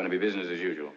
going to be business as usual.